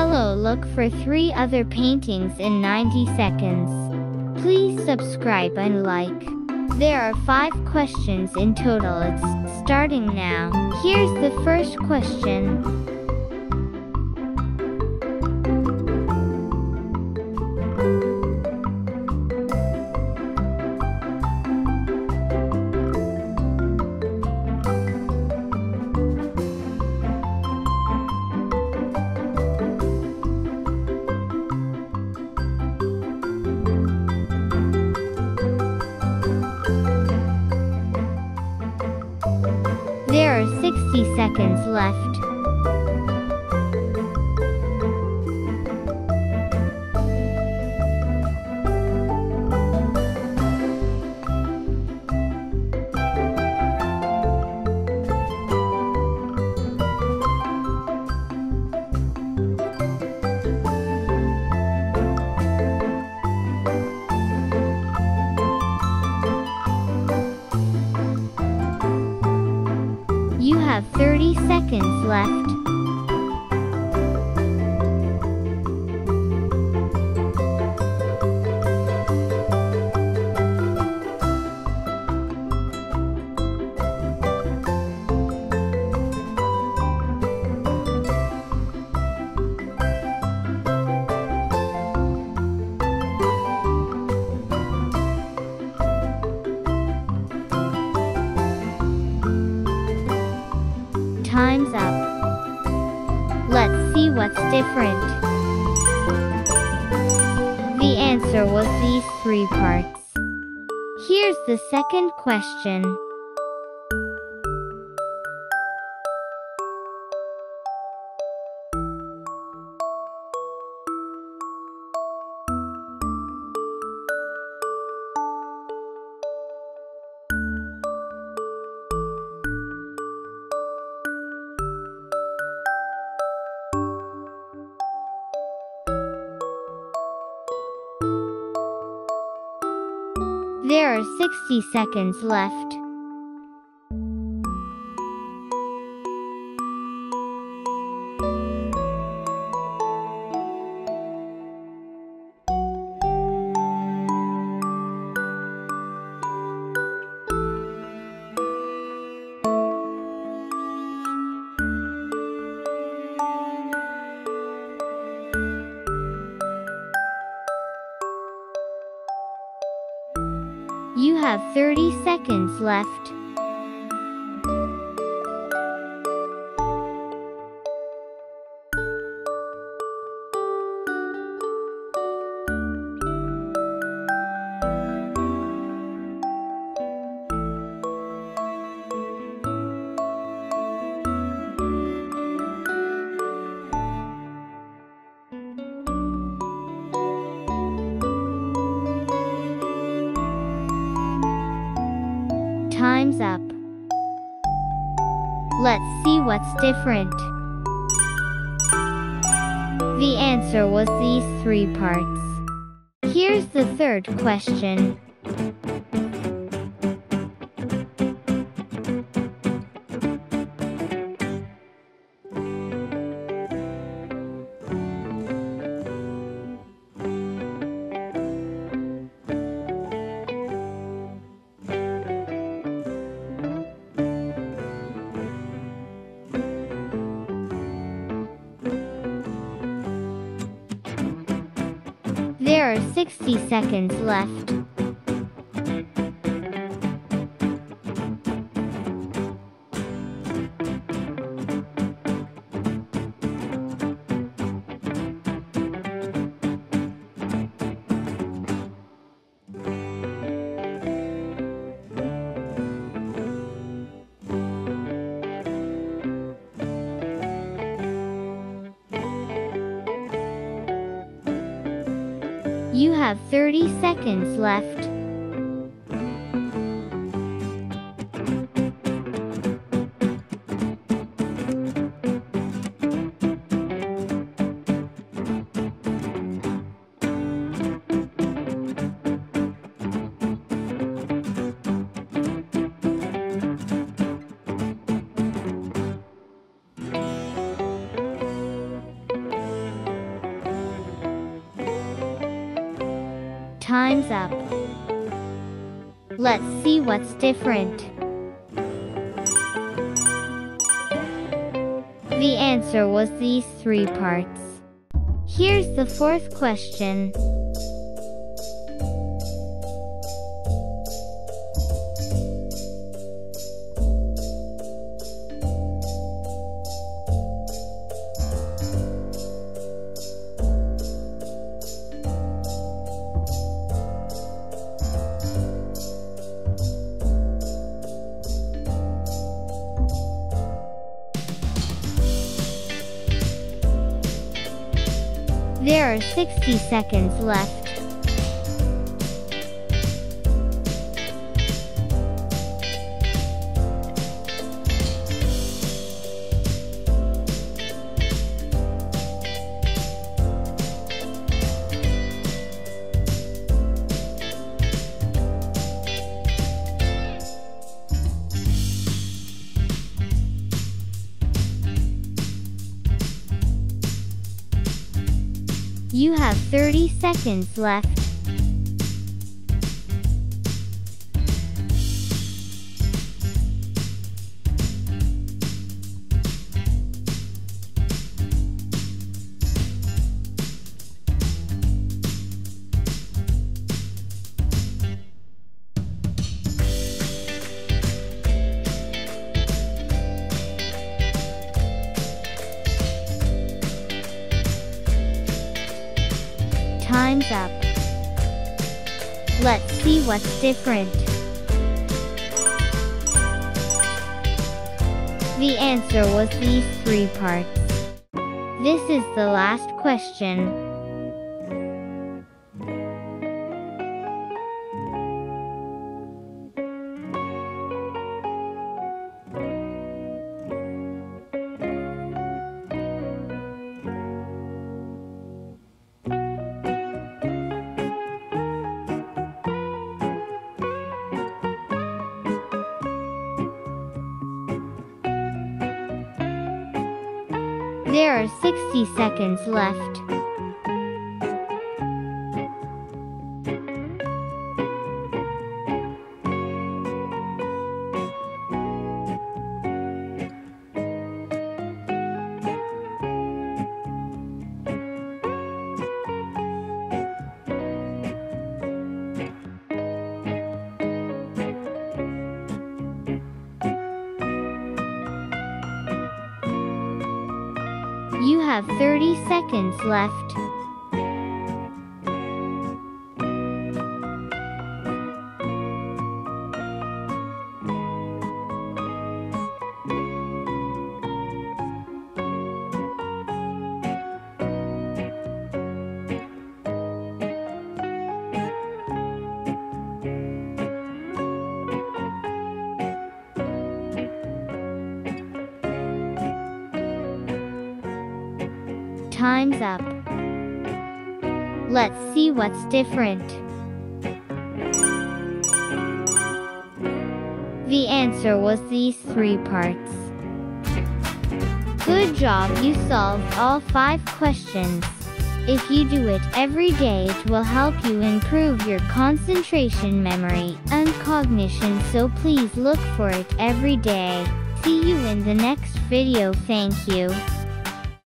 Hello look for 3 other paintings in 90 seconds. Please subscribe and like. There are 5 questions in total. It's starting now. Here's the first question. Seconds left. Have 30 seconds left. Time's up. Let's see what's different. The answer was these three parts. Here's the second question. There are 60 seconds left. You have 30 seconds left. Time's up. Let's see what's different. The answer was these three parts. Here's the third question. There are 60 seconds left. You have 30 seconds left. Time's up. Let's see what's different. The answer was these three parts. Here's the fourth question. There are 60 seconds left. You have 30 seconds left. Time's up. Let's see what's different. The answer was these three parts. This is the last question. There are 60 seconds left. Have 30 seconds left. Time's up. Let's see what's different. The answer was these three parts. Good job, you solved all five questions. If you do it every day it will help you improve your concentration memory and cognition so please look for it every day. See you in the next video thank you.